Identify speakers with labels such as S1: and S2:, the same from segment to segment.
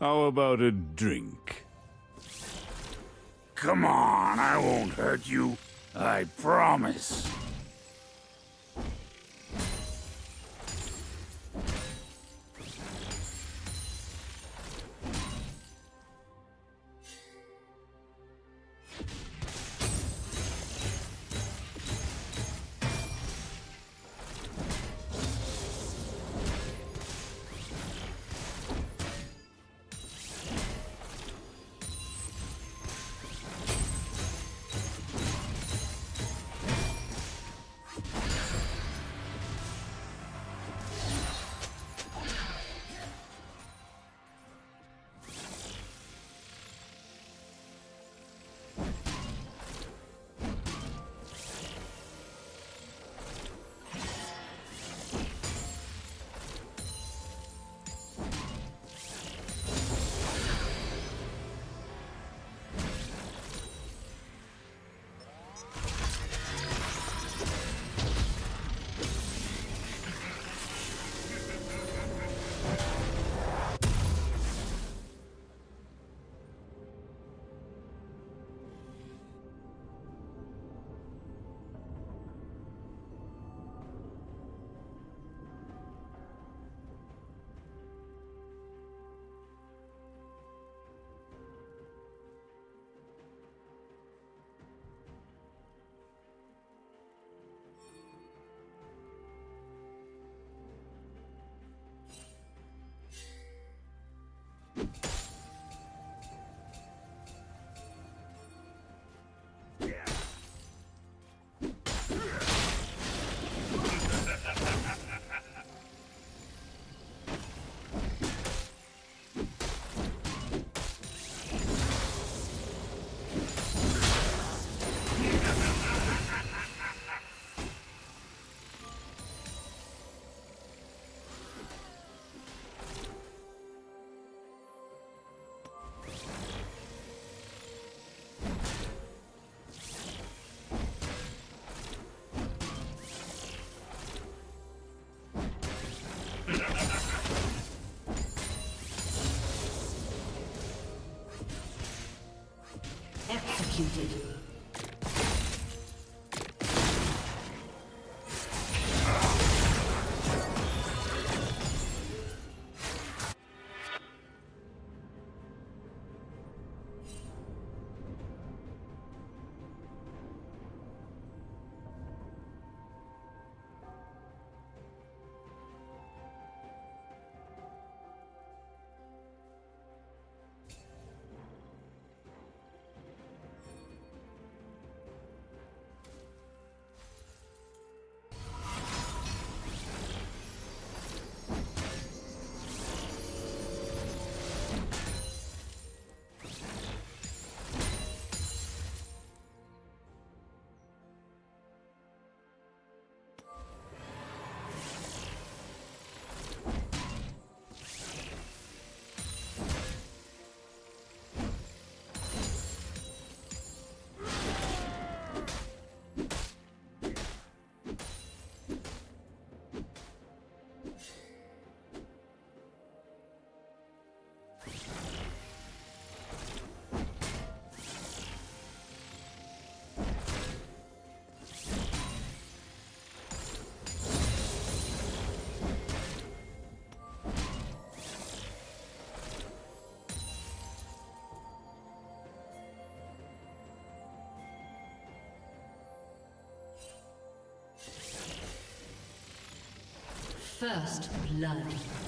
S1: How about a drink?
S2: Come on, I won't hurt you. I promise.
S3: Executed. First blood.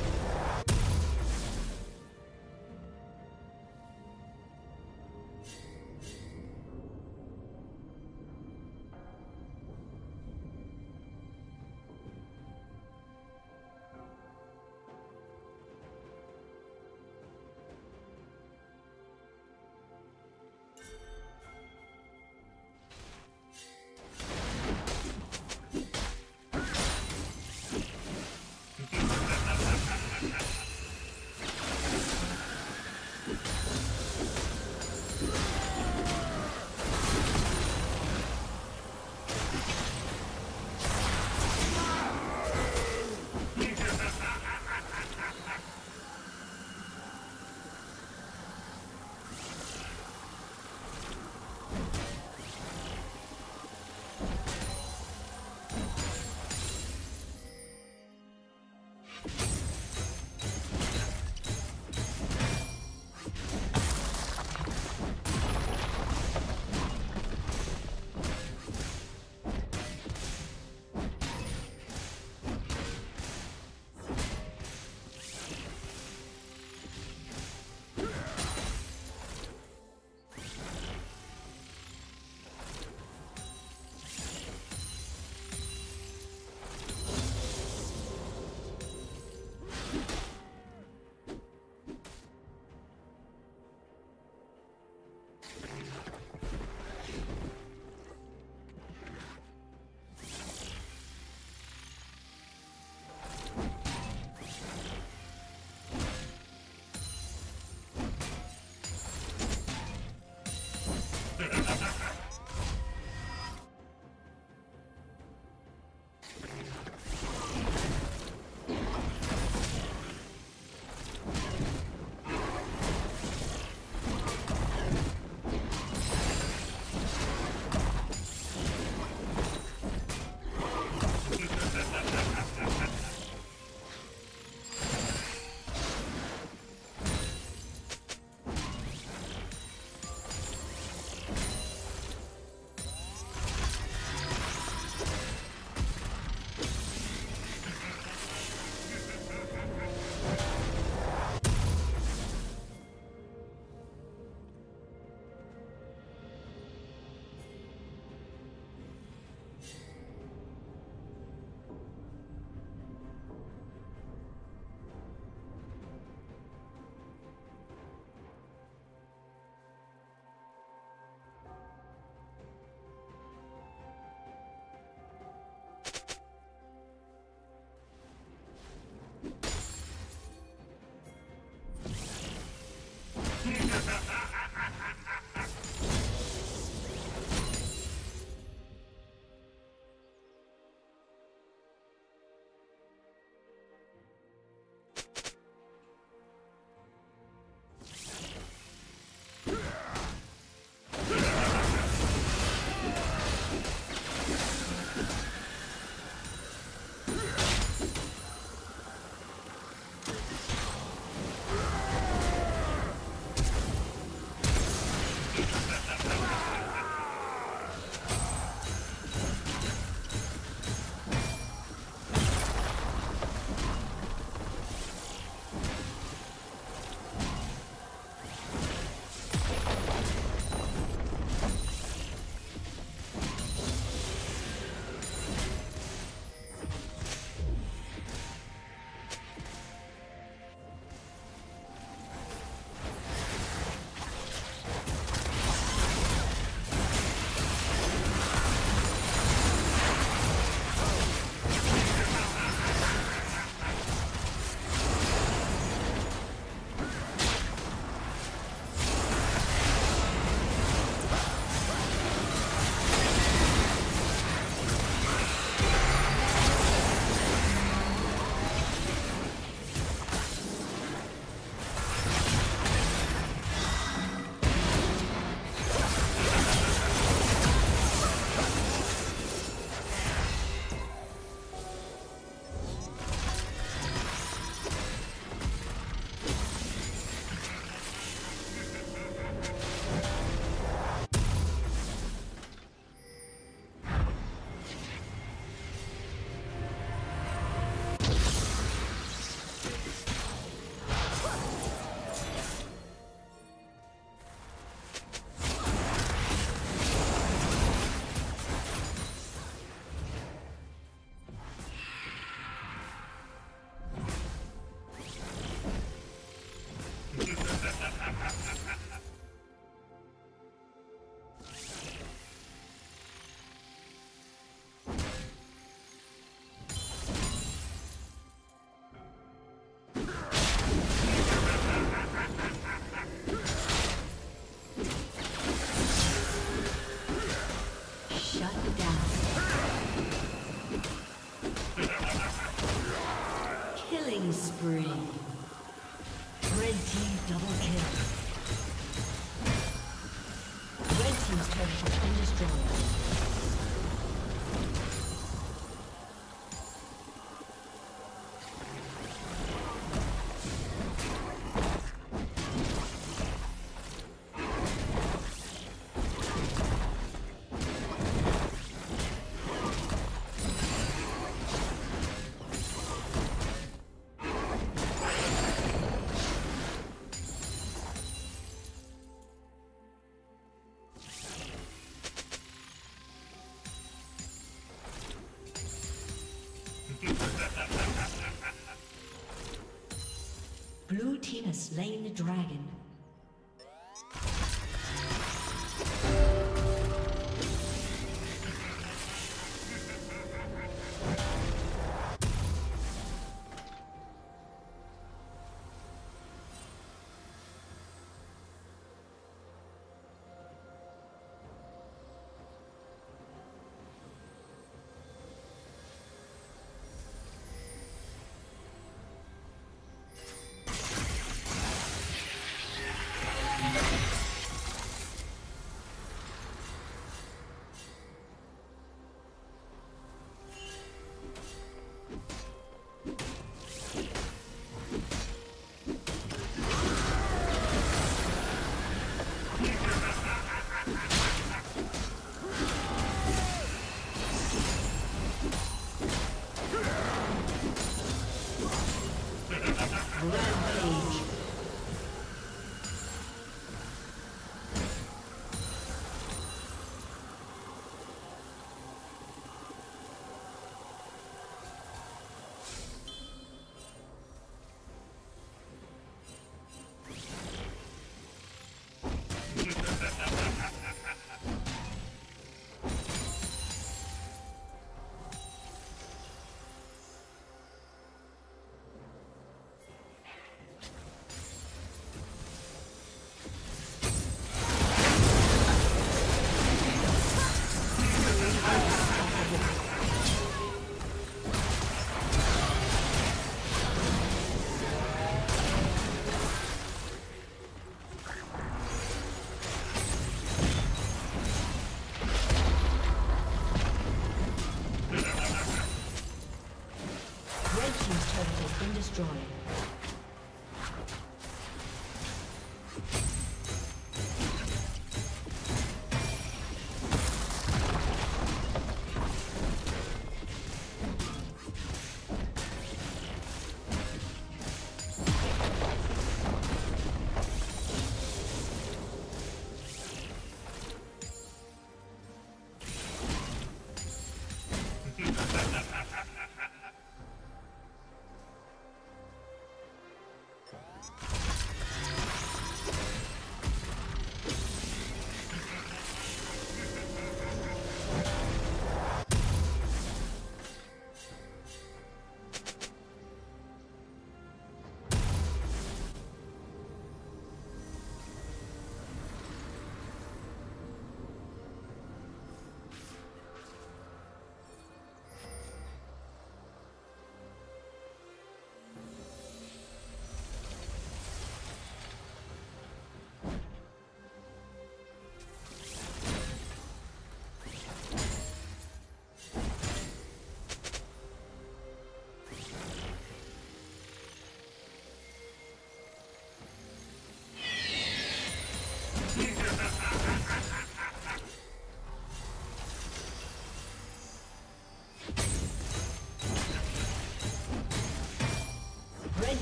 S3: Slain the dragon.